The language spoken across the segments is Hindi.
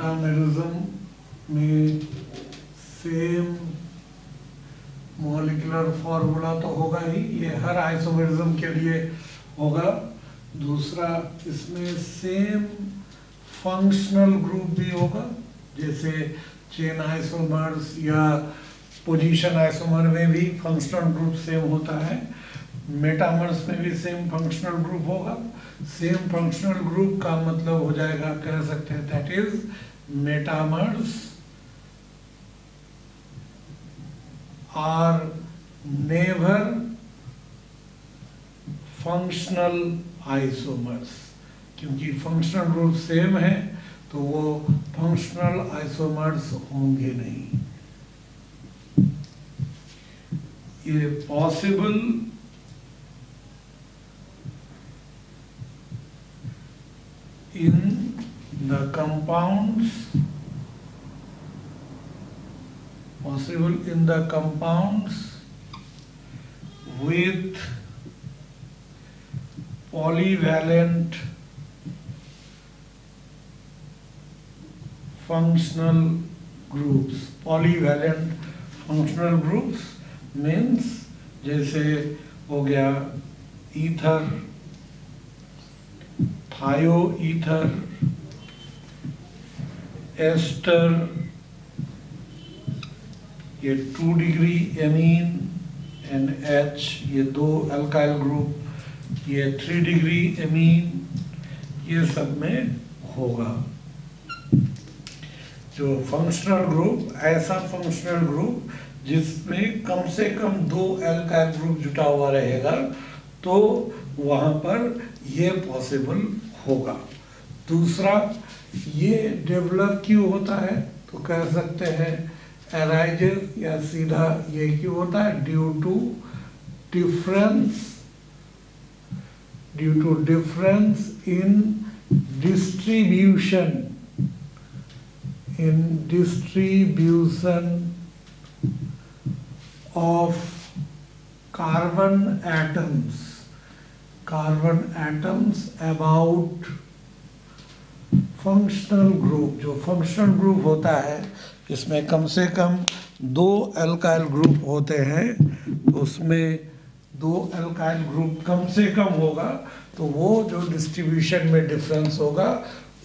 मेटामेरिज्म में सेम मॉलिकुलर फॉर्मूला तो होगा ही, ये हर आइसोमेरिज्म के लिए होगा। दूसरा, इसमें सेम फंक्शनल ग्रुप भी होगा, जैसे चेन आइसोमर्स या पोजीशन आइसोमर में भी फंक्शनल ग्रुप सेम होता है। मेटामर्स में भी सेम फंक्शनल ग्रुप होगा। सेम फंक्शनल ग्रुप का मतलब हो जाएगा, कह सकते हैं that is metamers are never functional isomers क्योंकि फंक्शनल ग्रुप सेम है तो वो फंक्शनल आइसोमर्स होंगे नहीं। ये possible in the compounds possible in the compounds with polyvalent functional groups polyvalent functional groups means जैसे हो गया ईथर थायो ईथर एस्टर, ये two degree amine and H ये दो अल्काइल ग्रुप ये थ्री डिग्री एमीन ये सब में होगा। जो फंक्शनल ग्रुप ऐसा फंक्शनल ग्रुप जिसमें कम से कम दो एल्काइल ग्रुप जुटा हुआ रहेगा तो वहाँ पर ये पॉसिबल होगा। दूसरा ये डेवलप क्यों होता है? तो कह सकते हैं एराइजेस या सीधा ये क्यों होता है? Due to difference due to difference in distribution in distribution of carbon atoms carbon atoms about functional group जो फंक्शनल ग्रुप होता है, इसमें कम से कम दो एल्काइल ग्रुप होते हैं उसमें दो एल्काइल ग्रुप कम से कम होगा तो वो जो डिस्ट्रीब्यूशन में डिफरेंस होगा,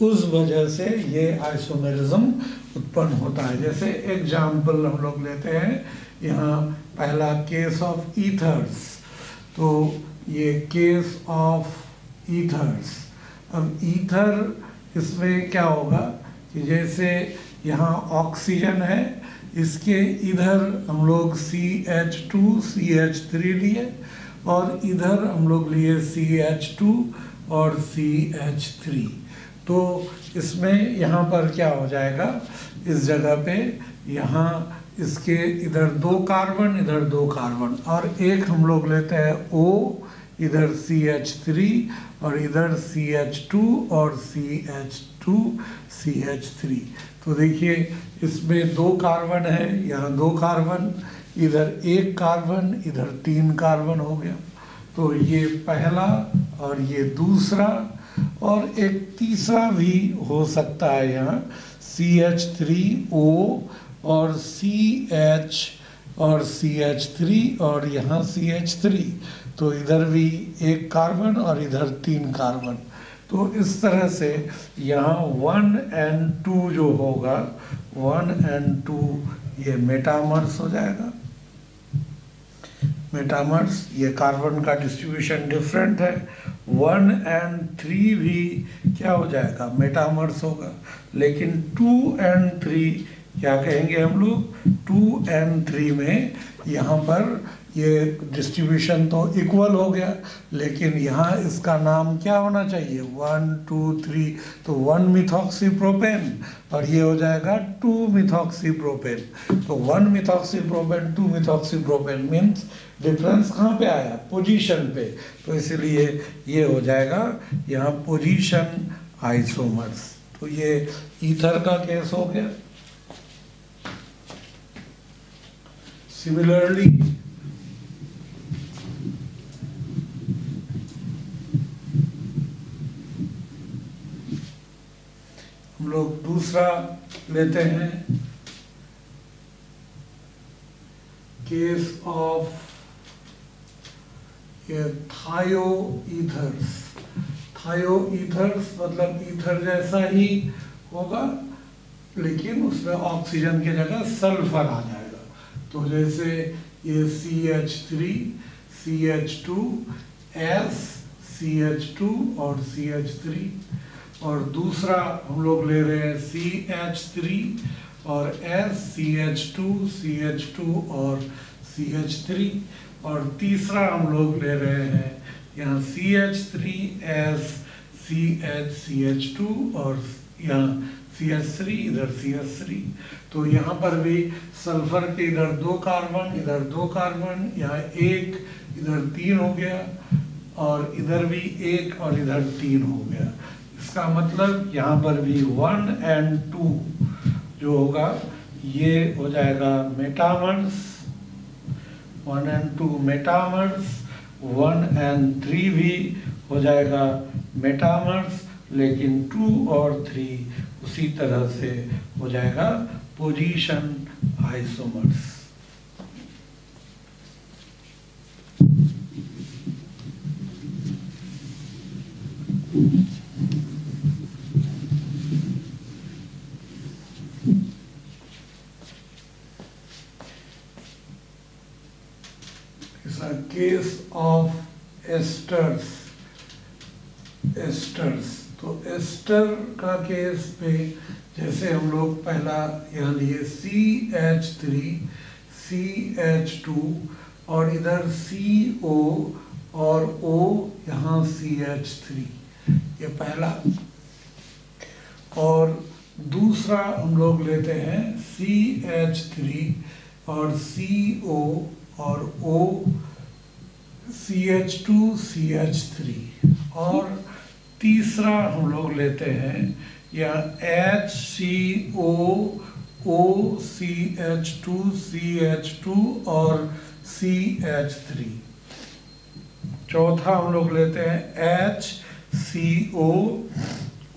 उस वजह से ये आइसोमेरिज्म उत्पन्न होता है। जैसे एग्ज़ाम्पल हम लोग लेते हैं, यहाँ पहला केस ऑफ़ ईथर्स तो ये केस ऑफ़ ईथर्स अब ईथर इसमें क्या होगा कि जैसे यहाँ ऑक्सीजन है, इसके इधर हम लोग C H two C H three लिए, और इधर हम लोग लिए सी एच टू और सी एच थ्री तो इसमें यहाँ पर क्या हो जाएगा, इस जगह पे यहाँ इसके इधर दो कार्बन, इधर दो कार्बन, और एक हम लोग लेते हैं ओ इधर सी एच थ्री और इधर सी एच टू और C H two C H three तो देखिए, इसमें दो कार्बन है, यहाँ दो कार्बन, इधर एक कार्बन, इधर तीन कार्बन हो गया। तो ये पहला और ये दूसरा, और एक तीसरा भी हो सकता है यहाँ सी एच थ्री ओ और सी एच और सी एच थ्री और यहाँ सी एच थ्री तो इधर भी एक कार्बन और इधर तीन कार्बन। तो इस तरह से यहाँ वन एंड टू जो होगा, वन एंड टू ये मेटामर्स हो जाएगा। मेटामर्स, ये कार्बन का डिस्ट्रीब्यूशन डिफरेंट है। वन एंड थ्री भी क्या हो जाएगा, मेटामर्स होगा। लेकिन टू एंड थ्री क्या कहेंगे हम लोग? टू एंड थ्री में यहाँ पर ये डिस्ट्रीब्यूशन तो इक्वल हो गया, लेकिन यहाँ इसका नाम क्या होना चाहिए? वन टू थ्री तो वन मिथॉक्सी प्रोपेन और ये हो जाएगा टू मिथॉक्सी प्रोपेन तो one methoxy propane two methoxy propane means difference कहाँ पे आया? पोजीशन पे. तो इसलिए ये हो जाएगा यहाँ पोजीशन आइसोमर्स तो ये ईथर का केस हो गया। सिमिलरली हम लोग दूसरा लेते हैं केस ऑफ़ ये थायो ईथर्स थायो ईथर्स मतलब ईथर जैसा ही होगा, लेकिन उसमें ऑक्सीजन की जगह सल्फ़र आ जाएगा। तो जैसे ये C H three C H two S C H two और सी एच थ्री और दूसरा हम लोग ले रहे हैं सी एच थ्री और S C H two C H two और सी एच थ्री और तीसरा हम लोग ले रहे हैं यहाँ C H three S C H C H two और यहाँ सी एच थ्री इधर सी एच थ्री तो यहाँ पर भी सल्फ़र के इधर दो कार्बन इधर दो कार्बन यहाँ एक, इधर तीन हो गया, और इधर भी एक और इधर तीन हो गया। इसका मतलब यहाँ पर भी वन एंड टू जो होगा, ये हो जाएगा metamers one and two metamers one and three भी हो जाएगा मेटामर्स लेकिन टू और थ्री उसी तरह से हो जाएगा position isomers case of esters esters तो एस्टर का केस में जैसे हम लोग पहला यहाँ लिए C H three C H two और इधर सी ओ और ओ यहाँ सी एच थ्री ये पहला। और दूसरा हम लोग लेते हैं सी एच थ्री और सी ओ और O C H two C H three और तीसरा हम लोग लेते हैं, या H C O O C H two C H two और सी एच थ्री चौथा हम लोग लेते हैं H C O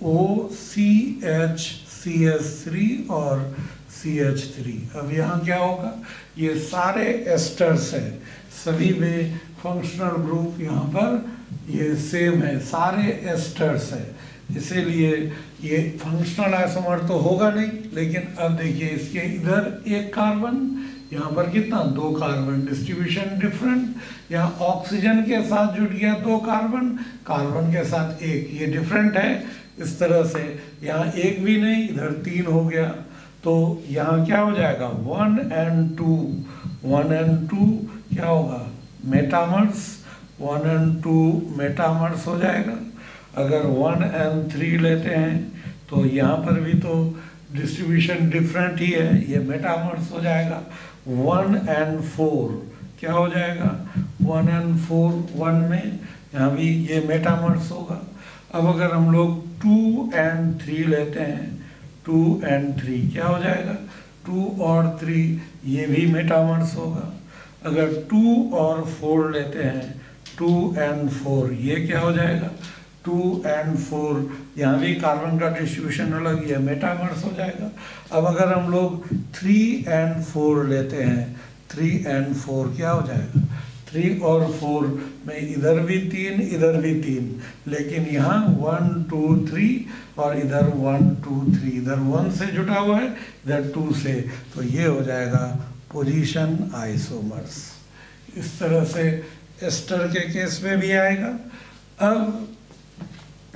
O C H C H three और सी एच थ्री अब यहाँ क्या होगा? ये सारे एस्टर्स हैं। सभी में फंक्शनल ग्रुप यहाँ पर ये सेम है, सारे एस्टर्स है। इसीलिए ये फंक्शनल आइसोमर तो होगा नहीं, लेकिन अब देखिए इसके इधर एक कार्बन यहाँ पर कितना? दो कार्बन डिस्ट्रीब्यूशन डिफरेंट यहाँ ऑक्सीजन के साथ जुड़ गया दो कार्बन कार्बन के साथ एक, ये डिफरेंट है इस तरह से। यहाँ एक भी नहीं, इधर तीन हो गया। तो यहाँ क्या हो जाएगा? One and two one and two क्या होगा? Metamers one and two metamers हो जाएगा। अगर वन एंड थ्री लेते हैं तो यहाँ पर भी तो डिस्ट्रीब्यूशन डिफरेंट ही है, ये मेटामर्स हो जाएगा। वन एंड फोर क्या हो जाएगा? वन एंड फोर वन में यहाँ भी ये मेटामर्स होगा। अब अगर हम लोग टू एंड थ्री लेते हैं टू एंड थ्री क्या हो जाएगा? टू और थ्री ये भी मेटामर्स होगा। अगर टू और फोर लेते हैं टू एंड फोर, ये क्या हो जाएगा? टू एंड फोर, यहाँ भी कार्बन का डिस्ट्रीब्यूशन अलग ही है हो जाएगा। अब अगर हम लोग थ्री एंड फोर लेते हैं थ्री एंड फोर क्या हो जाएगा? थ्री और फोर में इधर भी तीन, इधर भी तीन, लेकिन यहाँ वन टू थ्री और इधर वन टू थ्री इधर वन से जुटा हुआ है, इधर टू से तो ये हो जाएगा पोजीशन आइसोमर्स इस तरह से एस्टर के केस में भी आएगा। अब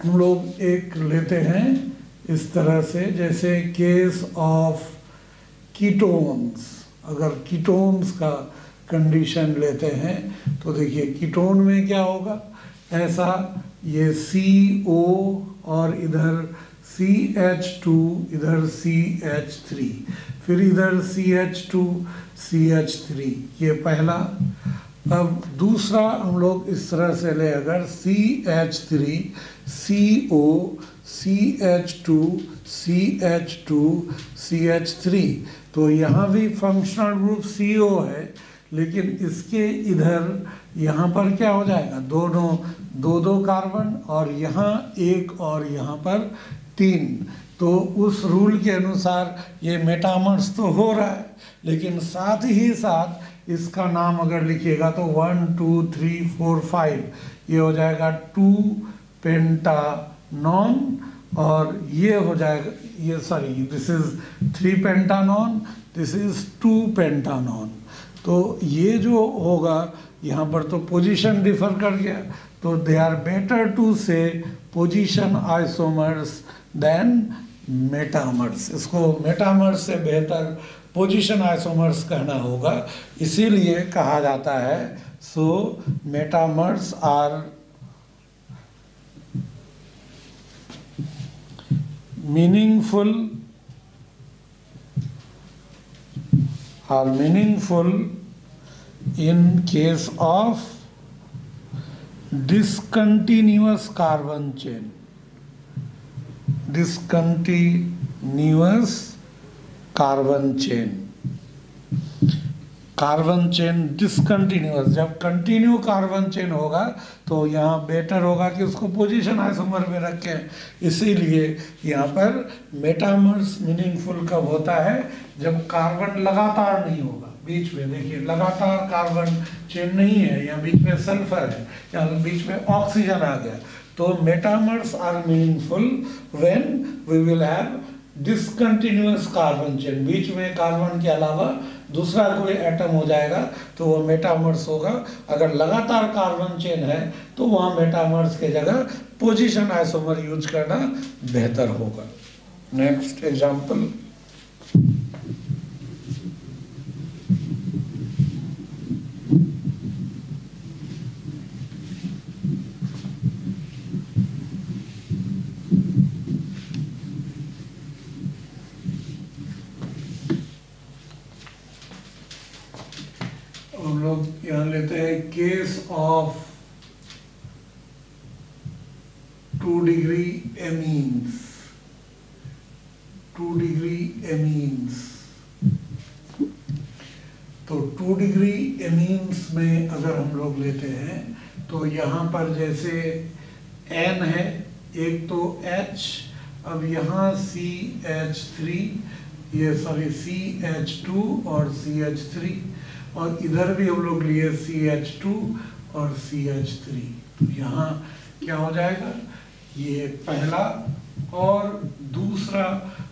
हम लोग एक लेते हैं इस तरह से, जैसे केस ऑफ़ कीटोन्स। अगर कीटोन्स का कंडीशन लेते हैं तो देखिए कीटोन में क्या होगा? ऐसा ये सी ओ और इधर सी एच टू इधर सी एच थ्री फिर इधर C H two C H three ये पहला। अब दूसरा हम लोग इस तरह से ले, अगर C H three C O C H two C H two C H three तो यहाँ भी फंक्शनल ग्रुप सी ओ है, लेकिन इसके इधर यहाँ पर क्या हो जाएगा? दोनों, दो दो कार्बन और यहाँ एक और यहाँ पर तीन। तो उस रूल के अनुसार ये मेटामर्स तो हो रहा है, लेकिन साथ ही साथ इसका नाम अगर लिखिएगा तो one, two, three, four, five. ये हो जाएगा टू पेंटानॉन और ये हो जाएगा, ये sorry this is three pentanone this is two pentanone तो ये जो होगा, यहाँ पर तो पोजीशन डिफर कर गया। तो they are better to say position isomers than metamers इसको मेटामर्स से बेहतर पोजिशन आइसोमर्स कहना होगा। इसीलिए कहा जाता है so metamers are meaningful are meaningful in case of discontinuous carbon chain discontinuous carbon chain. Carbon chain discontinuous जब कंटिन्यू कार्बन चेन होगा तो यहाँ बेटर होगा कि उसको पोजीशन आइसोमर में रखें इसीलिए यहाँ पर मेटामर्स मीनिंगफुल कब होता है? जब कार्बन लगातार नहीं होगा। बीच में देखिए, लगातार कार्बन चेन नहीं है या बीच में सल्फ़र है या बीच में ऑक्सीजन आ गया। तो metamers are meaningful when we will have discontinuous carbon chain बीच में कार्बन के अलावा दूसरा कोई एटम हो जाएगा तो वो मेटामर्स होगा। अगर लगातार कार्बन चेन है तो वहाँ मेटामर्स के जगह पोजीशन आइसोमर यूज़ करना बेहतर होगा। नेक्स्ट एग्जांपल हम लोग यहाँ लेते हैं case of two degree amines two degree amines तो टू डिग्री एमीन्स में अगर हम लोग लेते हैं तो यहाँ पर जैसे एन है, एक तो एच अब यहाँ सी एच थ्री ये सॉरी सी एच टू और सी एच थ्री और इधर भी हम लोग लिए सी एच टू और सी एच थ्री तो यहाँ क्या हो जाएगा? ये पहला और दूसरा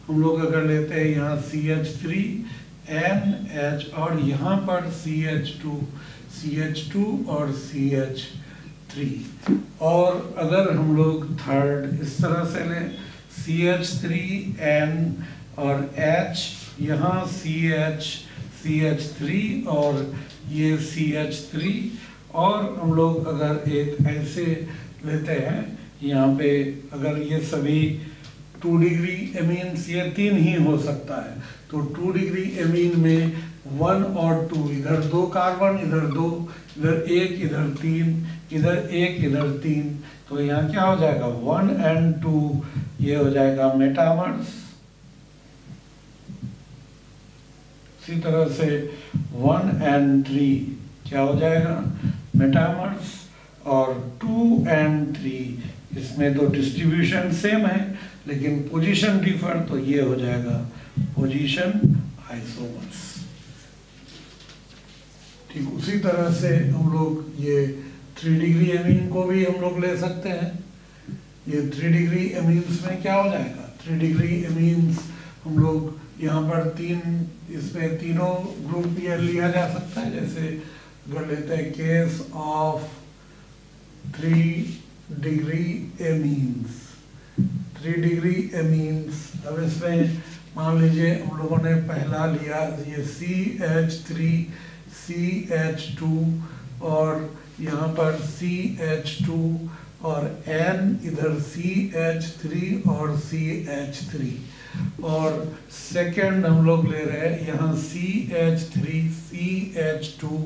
हम लोग अगर लेते हैं यहाँ C H three N H और यहाँ पर C H two C H two और सी एच थ्री और अगर हम लोग थर्ड इस तरह से लें सी एच थ्री एन और एच यहाँ C H C H three और ये सी एच थ्री और हम लोग अगर एक ऐसे लेते हैं, यहाँ पे अगर ये सभी टू डिग्री एमीन ये तीन ही हो सकता है। तो टू डिग्री एमीन में वन और टू इधर दो कार्बन इधर दो, इधर एक, इधर तीन इधर एक, इधर तीन। तो यहाँ क्या हो जाएगा? वन एंड टू ये हो जाएगा मेटामर्स इसी तरह से वन एंड थ्री क्या हो जाएगा? मेटामर्स और टू एंड थ्री इसमें तो डिस्ट्रीब्यूशन सेम है, लेकिन पोजीशन डिफर तो ये हो जाएगा पोजीशन आइसोमर्स ठीक, उसी तरह से हम लोग ये थ्री डिग्री एमीन को भी हम लोग ले सकते हैं। ये थ्री डिग्री एमीन्स में क्या हो जाएगा? थ्री डिग्री एमीन्स हम लोग यहाँ पर तीन, इसमें तीनों ग्रुप ये लिया जा सकता है। जैसे अगर लेते हैं case of three degree amines three degree amines अब इसमें मान लीजिए हम लोगों ने पहला लिया, ये C H three C H two और यहाँ पर सी एच टू और एन इधर सी एच थ्री और सी एच थ्री और सेकेंड हम लोग ले रहे हैं यहाँ C H three C H two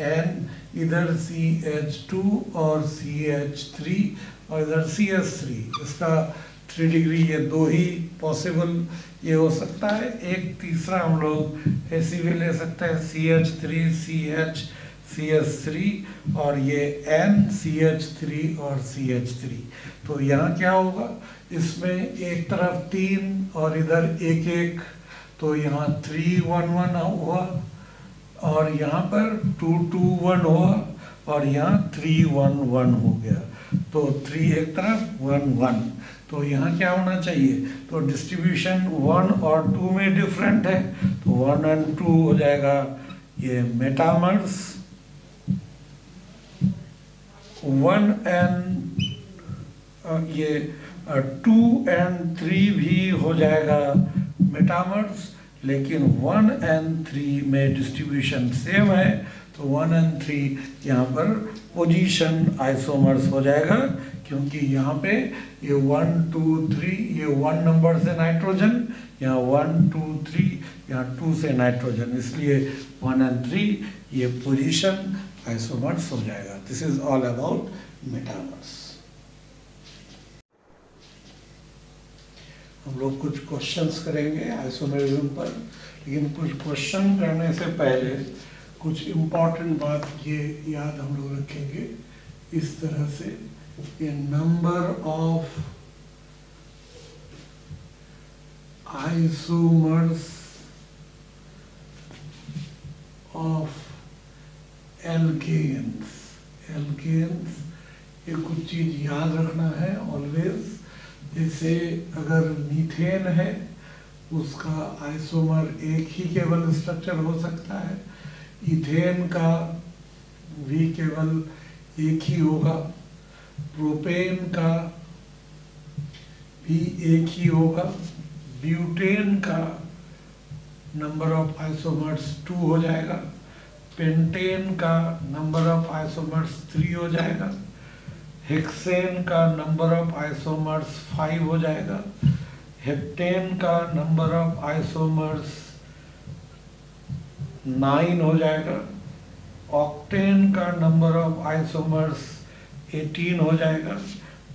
N इधर सी एच टू और सी एच थ्री और इधर सी एच थ्री इसका थ्री डिग्री ये दो ही पॉसिबल ये हो सकता है एक तीसरा हम लोग ऐसी भी ले सकते हैं C H three C H C H three और ये एन सी एच थ्री और सी एच थ्री तो यहाँ क्या होगा? इसमें एक तरफ़ तीन और इधर एक एक। तो यहाँ थ्री वन वन हुआ और यहाँ पर टू टू वन हुआ और यहाँ थ्री वन वन हो गया। तो थ्री एक तरफ़ वन वन तो यहाँ क्या होना चाहिए? तो डिस्ट्रीब्यूशन वन और टू में डिफरेंट है। तो वन एंड टू हो जाएगा ये मेटामर्स वन एन ये टू एंड थ्री भी हो जाएगा मेटामर्स लेकिन वन एंड थ्री में डिस्ट्रीब्यूशन सेम है तो वन एंड थ्री यहाँ पर पोजीशन आइसोमर्स हो जाएगा, क्योंकि यहाँ पे ये वन, टू, थ्री, ये वन नंबर से नाइट्रोजन यहाँ वन, टू, थ्री, यहाँ टू से नाइट्रोजन इसलिए वन एंड थ्री ये पोजीशन आइसोमर्स हो जाएगा this is all about metamers हम लोग कुछ क्वेश्चंस करेंगे आइसोमेरिज्म पर, लेकिन कुछ क्वेश्चन करने से पहले कुछ इम्पोर्टेंट बात ये याद हम लोग रखेंगे इस तरह से। ये number of isomers of alkanes alkanes ये कुछ चीज़ याद रखना है ऑलवेज जैसे अगर मीथेन है, उसका आइसोमर एक ही केवल स्ट्रक्चर हो सकता है। इथेन का भी केवल एक ही होगा। प्रोपेन का भी एक ही होगा। ब्यूटेन का नंबर ऑफ़ आइसोमर्स टू हो जाएगा। पेंटेन का नंबर ऑफ़ आइसोमर्स थ्री हो जाएगा। हेक्सेन का नंबर ऑफ़ आइसोमर्स फाइव हो जाएगा। हेप्टेन का नंबर ऑफ़ आइसोमर्स नाइन हो जाएगा। ऑक्टेन का नंबर ऑफ़ आइसोमर्स एटीन हो जाएगा।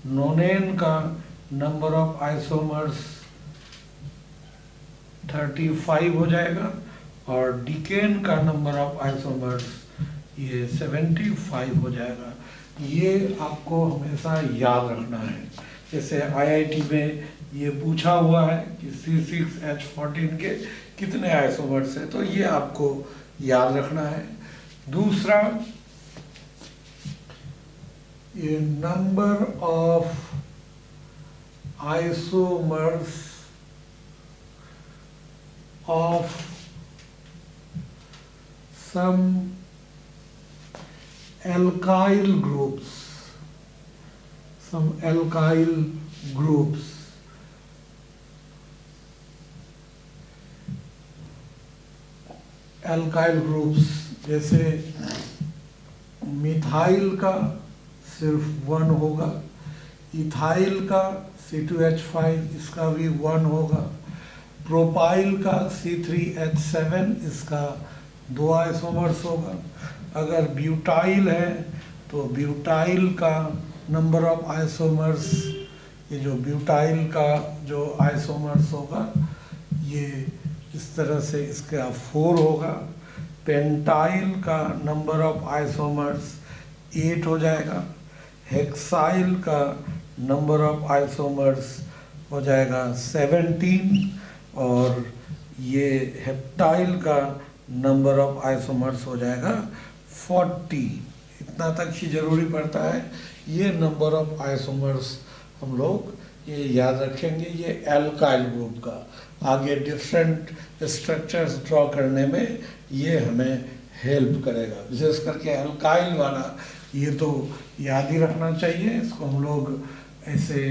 नोनेन का number of isomers thirty five हो जाएगा। और डिकेन का नंबर ऑफ़ आइसोमर्स, ये सेवेंटी फाइव हो जाएगा। ये आपको हमेशा याद रखना है। जैसे आईआईटी में ये पूछा हुआ है कि सी सिक्स एच फोर्टीन के कितने आइसोमर्स है तो ये आपको याद रखना है। दूसरा, ये number of isomers of some alkyl groups, some alkyl groups. alkyl groups जैसे मिथाइल का सिर्फ़ वन होगा इथाइल का C2H5 इसका भी वन होगा प्रोपाइल का C3H7 इसका दो आइसोमर्स होगा अगर ब्यूटाइल है तो ब्यूटाइल का नंबर ऑफ़ आइसोमर्स ये जो ब्यूटाइल का जो आइसोमर्स होगा, ये इस तरह से इसका फोर होगा। पेंटाइल का नंबर ऑफ़ आइसोमर्स एट हो जाएगा। हेक्साइल का नंबर ऑफ़ आइसोमर्स हो जाएगा सेवेंटीन और ये हेप्टाइल का नंबर ऑफ़ आइसोमर्स हो जाएगा फोर्टी इतना तक ही ज़रूरी पड़ता है। ये नंबर ऑफ़ आइसोमर्स हम लोग ये याद रखेंगे, ये एल्काइल ग्रुप का। आगे डिफरेंट स्ट्रक्चर्स ड्रॉ करने में ये हमें हेल्प करेगा। विशेष करके एल्काइल वाला, ये तो याद ही रखना चाहिए। इसको हम लोग ऐसे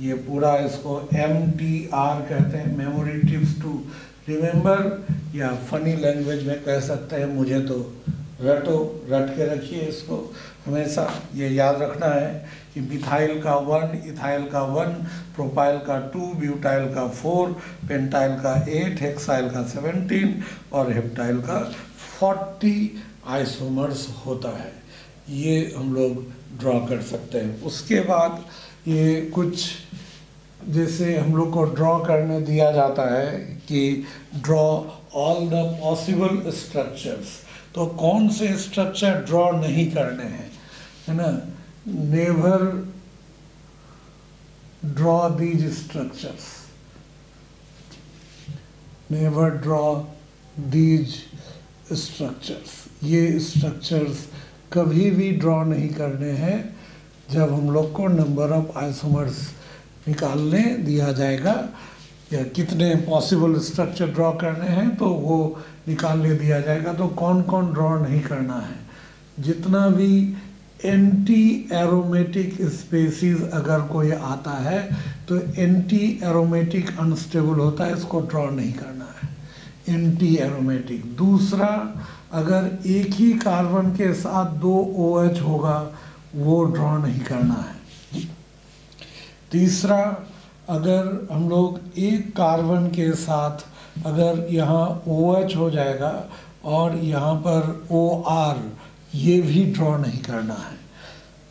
ये पूरा इसको एम टी आर कहते हैं मेमोरी टिप्स टू रिमेंबर या फनी लैंग्वेज में कह सकते हैं, मुझे तो रटो, रट के रखिए इसको। हमेशा ये याद रखना है कि मिथाइल का वन इथाइल का वन प्रोपाइल का टू ब्यूटाइल का फोर पेंटाइल का एट हेक्साइल का सेवेंटीन और हेप्टाइल का फोर्टी आइसोमर्स होता है। ये हम लोग ड्रॉ कर सकते हैं। उसके बाद ये कुछ, जैसे हम लोग को ड्रॉ करने दिया जाता है कि draw all the possible structures तो कौन से स्ट्रक्चर ड्रॉ नहीं करने हैं? है ना? Never draw these structures never draw these structures ये स्ट्रक्चर्स कभी भी ड्रॉ नहीं करने हैं। जब हम लोग को नंबर ऑफ़ आइसोमर्स निकालने दिया जाएगा या कितने पॉसिबल स्ट्रक्चर ड्रॉ करने हैं तो वो निकाल ले दिया जाएगा। तो कौन कौन ड्रॉ नहीं करना है? जितना भी एंटी एरोमेटिक स्पेसीज अगर कोई आता है तो एंटी एरोमेटिक अनस्टेबल होता है, इसको ड्रॉ नहीं करना है। एंटी एरोमेटिक दूसरा, अगर एक ही कार्बन के साथ दो ओ OH होगा, वो ड्रॉ नहीं करना है। तीसरा अगर हम लोग एक कार्बन के साथ अगर यहाँ ओ OH हो जाएगा और यहाँ पर ओ आर ये भी ड्रॉ नहीं करना है।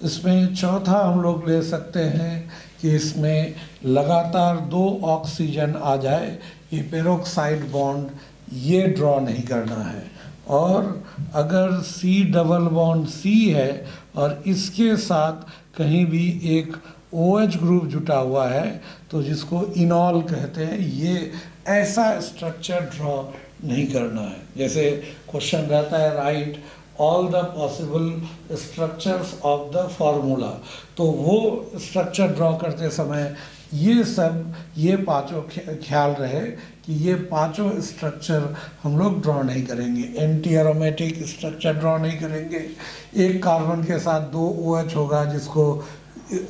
इसमें चौथा हम लोग ले सकते हैं कि इसमें लगातार दो ऑक्सीजन आ जाए, ये पेरोक्साइड बॉन्ड ये ड्रॉ नहीं करना है। और अगर सी डबल बॉन्ड सी है और इसके साथ कहीं भी एक ओ OH ग्रुप जुटा हुआ है तो जिसको इनॉल कहते हैं, ये ऐसा स्ट्रक्चर ड्रॉ नहीं करना है। जैसे क्वेश्चन रहता है write all the possible structures of the formula तो वो स्ट्रक्चर ड्रॉ करते समय ये सब, ये पाँचों ख्याल रहे कि ये पाँचों स्ट्रक्चर हम लोग ड्रॉ नहीं करेंगे। एंटी एरोमेटिक स्ट्रक्चर ड्रॉ नहीं करेंगे। एक कार्बन के साथ दो ओ OH होगा, जिसको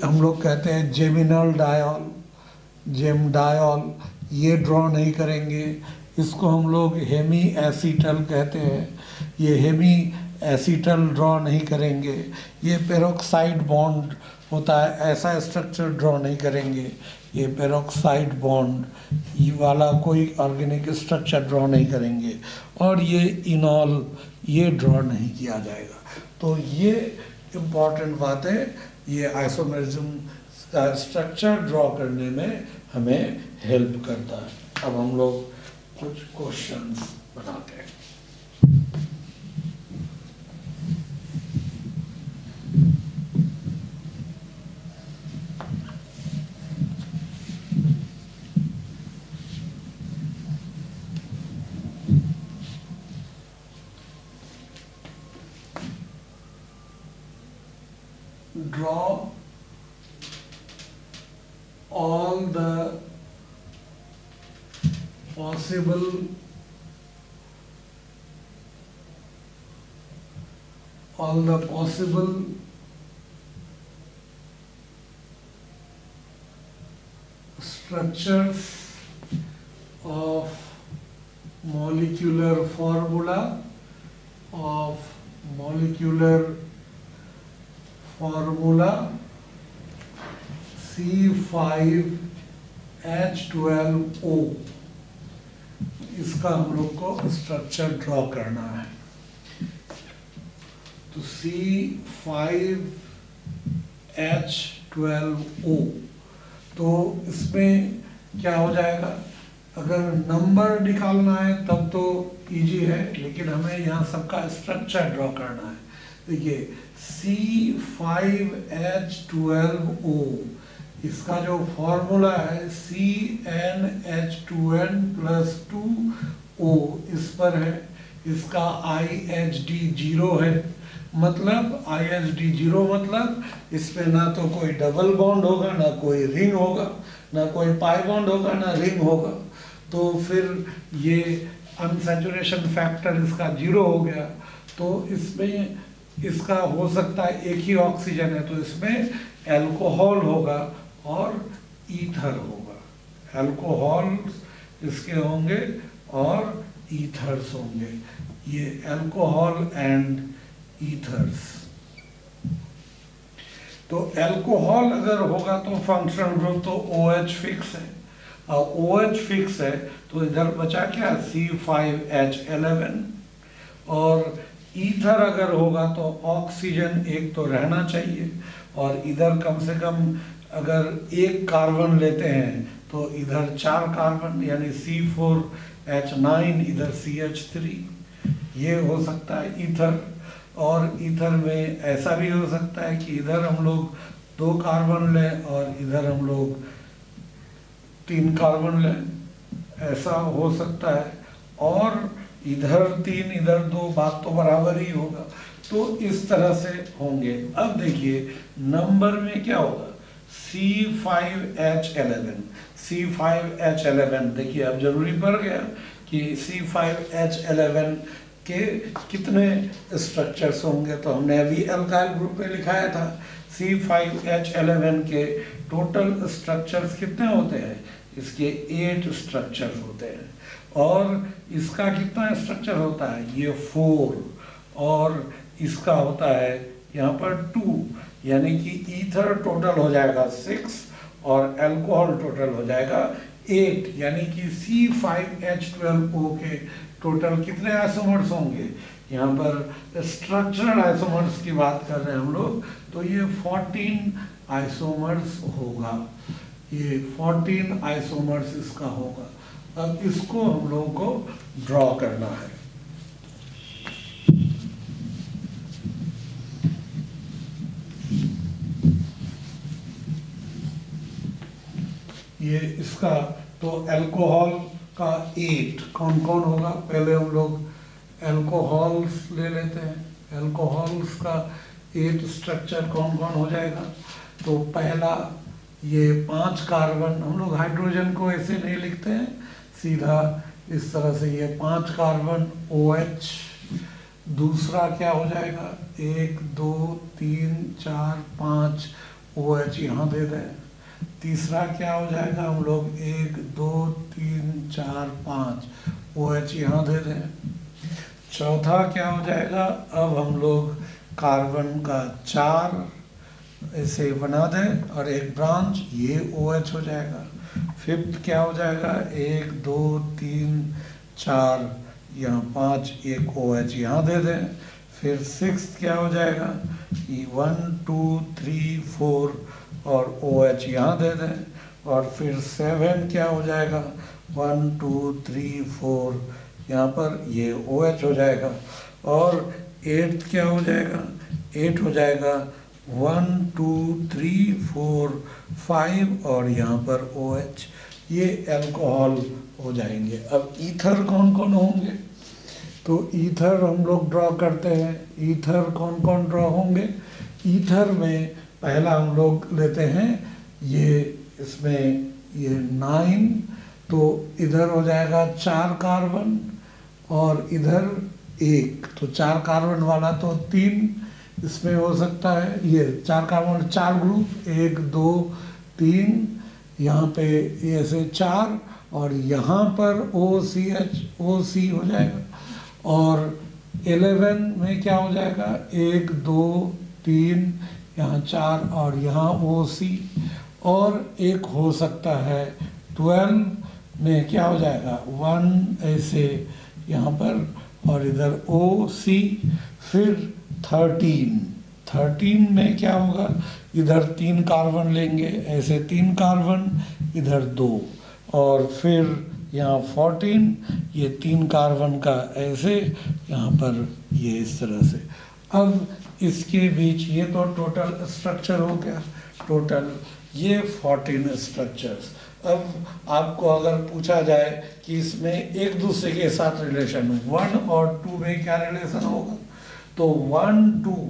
हम लोग कहते हैं जेमिनल डायल जेम डायल ये ड्रॉ नहीं करेंगे। इसको हम लोग हेमी एसीटल कहते हैं। ये हेमी एसीटल ड्रॉ नहीं करेंगे। ये पेरोक्साइड बॉन्ड होता है, ऐसा स्ट्रक्चर ड्रॉ नहीं करेंगे। ये पेरोक्साइड बॉन्ड ये वाला कोई ऑर्गेनिक स्ट्रक्चर ड्रॉ नहीं करेंगे। और ये इनॉल ये ड्रॉ नहीं किया जाएगा। तो ये इंपॉर्टेंट बात है। ये आइसोमेरिज्म का स्ट्रक्चर ड्रॉ करने में हमें हेल्प करता है। अब हम लोग कुछ क्वेश्चंस बनाते हैं। Draw all the possible all the possible structures C5H12O इसका हम लोग को स्ट्रक्चर ड्रॉ करना है। तो C5H12O तो इसमें क्या हो जाएगा? अगर नंबर निकालना है, तब तो इजी है, लेकिन हमें यहाँ सबका स्ट्रक्चर ड्रॉ करना है। देखिए C five H twelve O इसका जो फॉर्मूला है C N H two N plus two O इस पर है। इसका आई एच डी ज़ीरो है। मतलब आई एच डी ज़ीरो मतलब इस पे ना तो कोई डबल बॉन्ड होगा, ना कोई रिंग होगा, ना कोई पाई बॉन्ड होगा, ना रिंग होगा। तो फिर ये अनसेचुरेशन फैक्टर इसका ज़ीरो हो गया। तो इसमें इसका हो सकता है एक ही ऑक्सीजन है तो इसमें एल्कोहल होगा। और ईथर होगा। एल्कोहल इसके होंगे और ईथर्स होंगे। ये एल्कोहल एंड ईथर्स तो एल्कोहल अगर होगा तो फंक्शनल ग्रुप तो ओ OH फिक्स है। और ओ OH फिक्स है तो इधर बचा क्या? सी फाइव एच एलेवन और ईथर अगर होगा तो ऑक्सीजन एक तो रहना चाहिए। और इधर कम से कम अगर एक कार्बन लेते हैं तो इधर चार कार्बन, यानी सी फोर एच नाइन इधर सी एच थ्री ये हो सकता है ईथर और ईथर में ऐसा भी हो सकता है कि इधर हम लोग दो कार्बन लें और इधर हम लोग तीन कार्बन लें। ऐसा हो सकता है। और इधर तीन, इधर दो, बात तो बराबर ही होगा। तो इस तरह से होंगे। अब देखिए, नंबर में क्या होगा? C five H eleven C five H eleven देखिए, अब ज़रूरी पड़ गया कि सी फाइव एच एलेवन के कितने स्ट्रक्चर्स होंगे। तो हमने अभी अल्काइल ग्रुप में लिखाया था। सी फाइव एच एलेवन के टोटल स्ट्रक्चर्स कितने होते हैं? इसके एट स्ट्रक्चर्स होते हैं। और इसका कितना स्ट्रक्चर होता है? ये फोर और इसका होता है यहाँ पर टू यानी कि ईथर टोटल हो जाएगा सिक्स और अल्कोहल टोटल हो जाएगा एट यानी कि C five H twelve O के टोटल कितने आइसोमर्स होंगे? यहाँ पर स्ट्रक्चरल आइसोमर्स की बात कर रहे हैं हम लोग तो ये फोर्टीन आइसोमर्स होगा। ये फोर्टीन आइसोमर्स इसका होगा। अब इसको हम लोगों को ड्रॉ करना है। ये इसका तो अल्कोहल का एट कौन कौन होगा? पहले हम लोग अल्कोहल्स ले लेते हैं। अल्कोहल्स का एट स्ट्रक्चर कौन कौन हो जाएगा? तो पहला ये पाँच कार्बन हम लोग हाइड्रोजन को ऐसे नहीं लिखते हैं। सीधा इस तरह से ये पाँच कार्बन ओ OH दूसरा क्या हो जाएगा? एक, दो, तीन, चार, पाँच ओ OH यहाँ दे दें। तीसरा क्या हो जाएगा? हम लोग एक, दो, तीन, चार, पाँच। ओ एच यहाँ दे दें। चौथा क्या हो जाएगा? अब हम लोग कार्बन का चार ऐसे बना दें और एक ब्रांच, ये ओ OH हो जाएगा। फिफ्थ क्या हो जाएगा? एक, दो, तीन, चार यहाँ पाँच, एक ओ एच यहाँ दे दें। फिर सिक्स क्या हो जाएगा? वन, टू, थ्री, फोर और ओ एच यहाँ दे दें, और फिर सेवन क्या हो जाएगा? वन टू थ्री फोर यहाँ पर ये ओ एच हो जाएगा। और एट क्या हो जाएगा? एट हो जाएगा। One two three four five और यहाँ पर ओ OH ये अल्कोहल हो जाएँगे। अब ईथर कौन कौन होंगे? तो ईथर हम लोग ड्रॉ करते हैं। ईथर कौन कौन ड्रॉ होंगे? ईथर में पहला हम लोग लेते हैं, ये इसमें ये नाइन तो इधर हो जाएगा चार कार्बन और इधर एक तो चार कार्बन वाला तो तीन, इसमें हो सकता है ये चार कार्बन चार ग्रुप, एक, दो, तीन, यहाँ पे ऐसे चार और यहाँ पर ओ सी एच ओ सी हो जाएगा और एलेवन में क्या हो जाएगा, एक, दो, तीन यहाँ चार और यहाँ ओ, सी, और एक हो सकता है। ट्वेल्व में क्या हो जाएगा? वन ऐसे यहाँ पर और इधर ओ, सी, फिर थर्टीन। थर्टीन में क्या होगा? इधर तीन कार्बन लेंगे, ऐसे तीन कार्बन, इधर दो। और फिर यहाँ फोर्टीन ये तीन कार्बन का ऐसे, यहाँ पर ये इस तरह से। अब इसके बीच ये तो टोटल स्ट्रक्चर हो गया। टोटल ये फोर्टीन स्ट्रक्चर्स अब आपको अगर पूछा जाए कि इसमें एक दूसरे के साथ रिलेशन वन और टू में क्या रिलेशन होगा? तो वन टू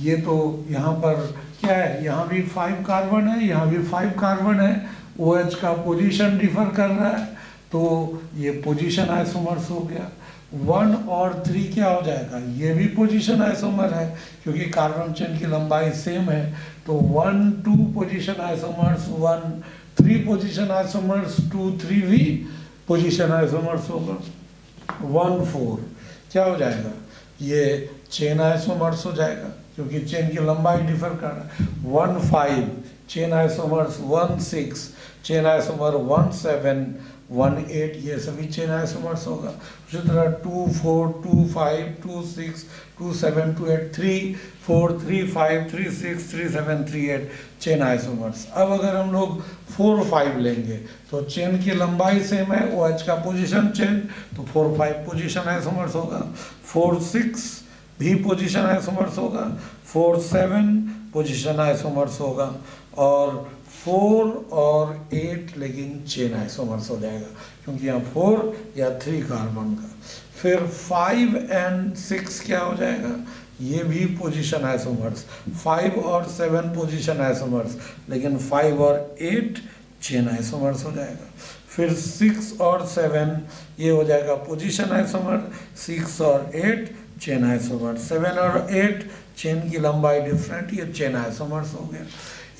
ये तो यहाँ पर क्या है? यहाँ भी फाइव कार्बन है, यहाँ भी फाइव कार्बन है। ओ OH का पोजीशन डिफर कर रहा है। तो ये पोजीशन आइसोमर्स हो गया। वन और थ्री क्या हो जाएगा? ये भी पोजीशन आइसोमर है, क्योंकि कार्बन चेन की लंबाई सेम है। तो one two position isomers one three position isomers two three भी पोजीशन आइसोमर्स होगा। वन फोर क्या हो जाएगा? ये चेन आइसोमर्स हो जाएगा, क्योंकि चेन की लंबाई डिफर कर रहा है। One five chain isomers one six chain isomer one seven one eight ये सभी चेन आइसोमर्स होगा। उसी तरह two four two five two six two seven two eight three four three five three six three seven three eight chain isomers अब अगर हम लोग फोर फाइव लेंगे तो चेन की लंबाई सेम है ओ एच का पोजीशन चेन तो फोर फाइव पोजीशन आइसोमर्स होगा। फोर सिक्स भी पोजीशन आइसोमर्स होगा। फोर सेवन पोजीशन आइसोमर्स होगा। और फोर और एट लेकिन चेन आइसोमर्स हो जाएगा, क्योंकि यहाँ फोर या थ्री कार्बन का। फिर फाइव एंड सिक्स क्या हो जाएगा? ये भी पोजीशन आइसोमर्स फाइव और सेवन पोजीशन आइसोमर्स लेकिन फाइव और एट चेन आइसोमर्स हो जाएगा। फिर सिक्स और सेवन, ये हो जाएगा पोजीशन आइसोमर सिक्स और एट चेन आइसोमर सेवन और एट, चेन की लंबाई डिफरेंट ये चेन आइसोमर्स हो गया।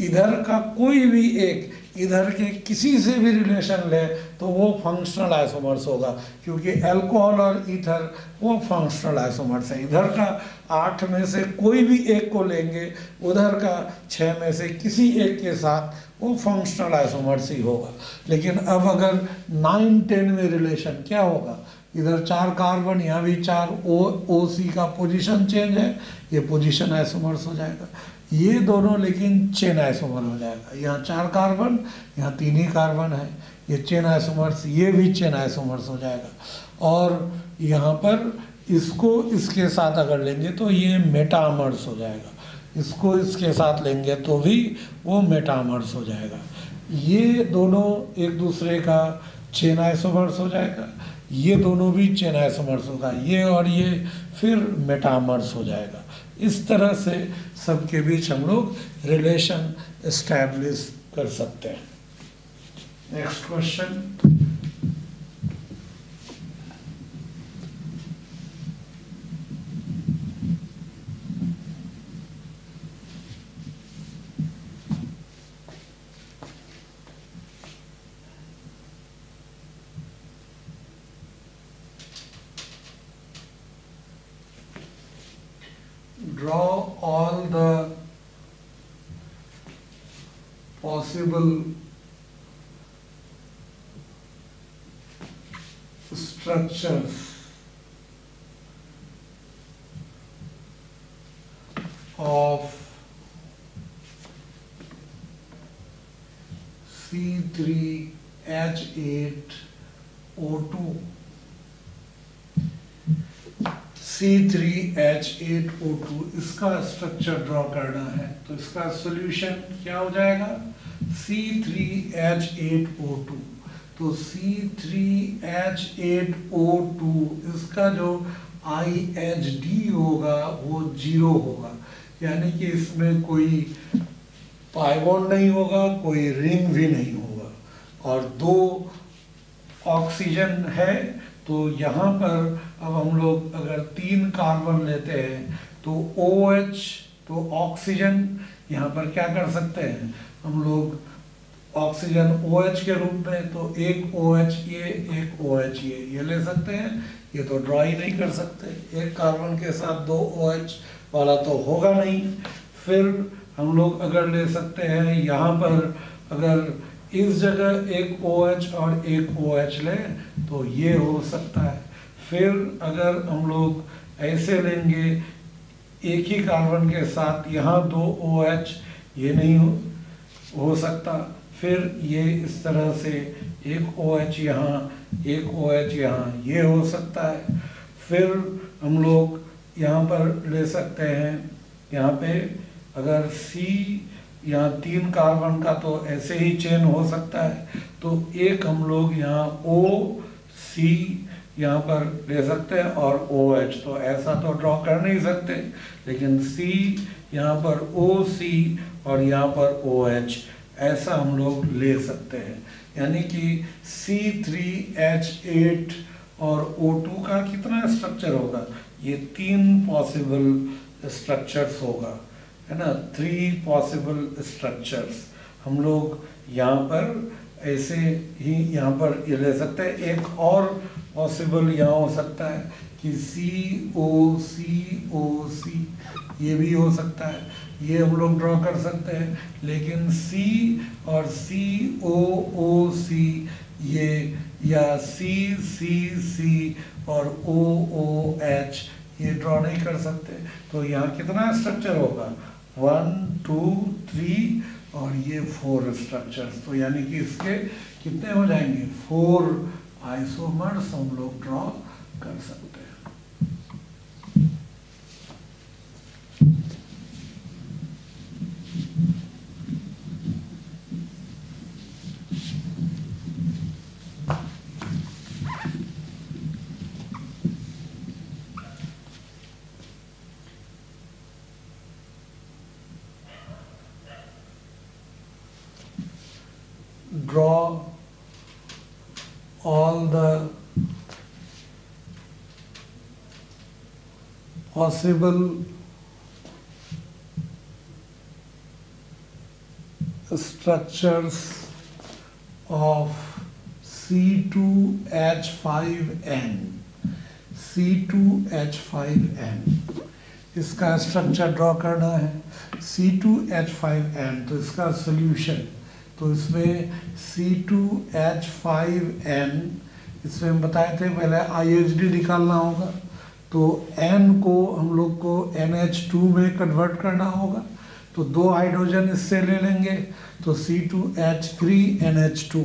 इधर का कोई भी एक, इधर के किसी से भी रिलेशन ले तो वो फंक्शनल आइसोमर्स होगा, क्योंकि अल्कोहल और ईथर वो फंक्शनल आइसोमर्स है। इधर का आठ में से कोई भी एक को लेंगे, उधर का छः में से किसी एक के साथ वो फंक्शनल आइसोमर्स ही होगा। लेकिन अब अगर नाइन टेन में रिलेशन क्या होगा? इधर चार कार्बन यहाँ भी चार ओ ओ सी का पोजीशन चेंज है, ये पोजीशन आइसोमर्स हो जाएगा। ये दोनों लेकिन चेन आइसोमर हो जाएगा। यहाँ चार कार्बन, यहाँ तीन ही कार्बन है। ये चेन आइसोमर्स, ये भी चेन आइसोमर्स हो जाएगा। और यहाँ पर इसको इसके साथ अगर लेंगे तो ये मेटामर्स हो जाएगा। इसको इसके साथ लेंगे तो भी वो मेटामर्स हो जाएगा। ये दोनों एक दूसरे का चेन आइसोमर्स हो जाएगा। ये दोनों भी चेन आइसोमर्स होगा। ये और ये फिर मेटामर्स हो जाएगा। इस तरह से सबके बीच हम लोग रिलेशन इस्टेब्लिश कर सकते हैं। Next question draw all the possible structures of C3H8O2 C3H8O2 इसका स्ट्रक्चर ड्रॉ करना है। तो इसका सॉल्यूशन क्या हो जाएगा? C3H8O2 तो C3H8O2 इसका जो IHD होगा, वो ज़ीरो होगा। यानी कि इसमें कोई पाइबॉन्ड नहीं होगा, कोई रिंग भी नहीं होगा। और दो ऑक्सीजन है तो यहाँ पर अब हम लोग अगर तीन कार्बन लेते हैं तो ओ OH तो ऑक्सीजन, यहाँ पर क्या कर सकते हैं? हम लोग ऑक्सीजन ओ OH के रूप में तो एक ओ OH ये एक ओ OH ये ये ले सकते हैं। ये तो ड्रा ही नहीं कर सकते। एक कार्बन के साथ दो ओ OH वाला तो होगा नहीं। फिर हम लोग अगर ले सकते हैं, यहाँ पर अगर इस जगह एक ओ OH और एक ओ OH लें तो ये हो सकता है। फिर अगर हम लोग ऐसे लेंगे एक ही कार्बन के साथ यहाँ दो ओ OH ये नहीं हो, हो सकता। फिर ये इस तरह से एक ओ OH यहाँ एक ओ OH यहाँ ये हो सकता है। फिर हम लोग यहाँ पर ले सकते हैं यहाँ पे अगर C यहाँ तीन कार्बन का तो ऐसे ही चेन हो सकता है। तो एक हम लोग यहाँ ओ सी यहाँ पर ले सकते हैं और ओ एच तो ऐसा तो ड्रॉ कर नहीं सकते। लेकिन सी यहाँ पर ओ सी और यहाँ पर ओ एच ऐसा हम लोग ले सकते हैं। यानी कि सी थ्री एच एट और ओ टू का कितना स्ट्रक्चर होगा? ये तीन पॉसिबल स्ट्रक्चर्स होगा। है ना थ्री पॉसिबल स्ट्रक्चर्स हम लोग यहाँ पर ऐसे ही यहाँ पर ये ले सकते हैं। एक और पॉसिबल यहाँ हो सकता है कि सी ओ सी ओ सी ये भी हो सकता है। ये हम लोग ड्रॉ कर सकते हैं, लेकिन सी और सी ओ ओ सी ये या सी सी सी और ओ ओ एच ये ड्रॉ नहीं कर सकते। तो यहाँ कितना स्ट्रक्चर होगा? वन टू थ्री और ये फोर स्ट्रक्चर्स तो यानी कि इसके कितने हो जाएँगे? फोर आइसोमर्स हम लोग ड्रॉ कर सकते हैं। Possible structures of C2H5N C2H5N इसका स्ट्रक्चर ड्रॉ करना है। C2H5N तो इसका सॉल्यूशन तो इसमें C2H5N इसमें बताए थे, पहले IHD निकालना होगा। तो N को हम लोग को NH2 में कन्वर्ट करना होगा। तो दो हाइड्रोजन इससे ले लेंगे तो C2H3NH2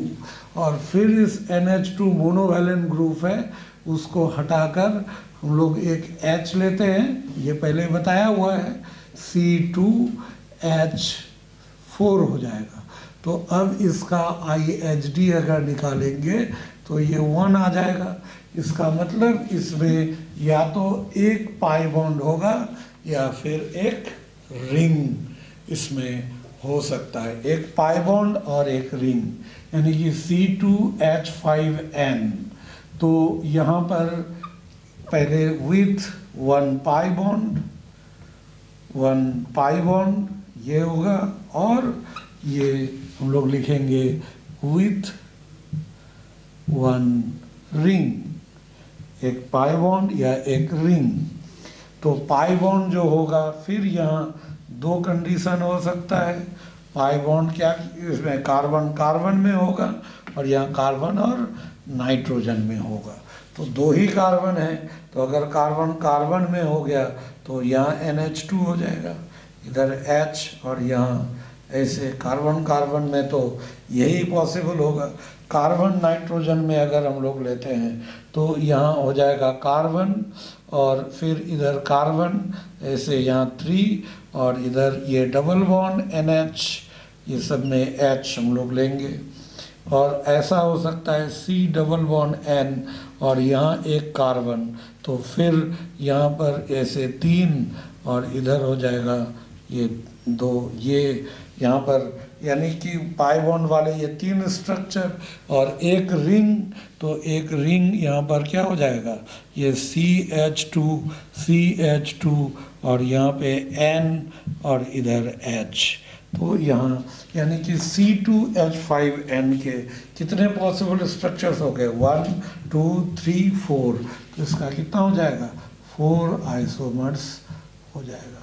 और फिर इस NH2 मोनोवैलेंट ग्रुप है, उसको हटाकर हम लोग एक H लेते हैं। ये पहले बताया हुआ है C2H4 हो जाएगा। तो अब इसका IHD अगर निकालेंगे तो ये वन आ जाएगा। इसका मतलब इसमें या तो एक पाई बॉन्ड होगा या फिर एक रिंग इसमें हो सकता है। एक पाई बॉन्ड और एक रिंग, यानी कि C2H5N तो यहाँ पर पहले with one pi bond one pi bond ये होगा और ये हम लोग लिखेंगे विथ वन रिंग एक पाई बॉन्ड या एक रिंग तो पाई बॉन्ड जो होगा, फिर यहाँ दो कंडीशन हो सकता है। पाई बॉन्ड क्या, इसमें कार्बन कार्बन में होगा और यहाँ कार्बन और नाइट्रोजन में होगा। तो दो ही कार्बन है। तो अगर कार्बन कार्बन में हो गया तो यहाँ NH2 हो जाएगा। इधर H और यहाँ ऐसे कार्बन कार्बन में तो यही पॉसिबल होगा। कार्बन नाइट्रोजन में अगर हम लोग लेते हैं तो यहाँ हो जाएगा कार्बन और फिर इधर कार्बन, ऐसे यहाँ थ्री और इधर ये डबल बॉन्ड एन एच ये सब में एच हम लोग लेंगे। और ऐसा हो सकता है सी डबल बॉन्ड एन और यहाँ एक कार्बन। तो फिर यहाँ पर ऐसे तीन और इधर हो जाएगा ये दो, ये यहाँ पर, यानी कि पाई बॉन्ड वाले ये तीन स्ट्रक्चर और एक रिंग तो एक रिंग यहाँ पर क्या हो जाएगा? ये C H two C H two और यहाँ पे एन और इधर एच तो यहाँ, यानी कि C two H five N के कितने पॉसिबल स्ट्रक्चर्स हो गए? वन टू थ्री फोर तो इसका कितना हो जाएगा? फोर आइसोमर्स हो जाएगा।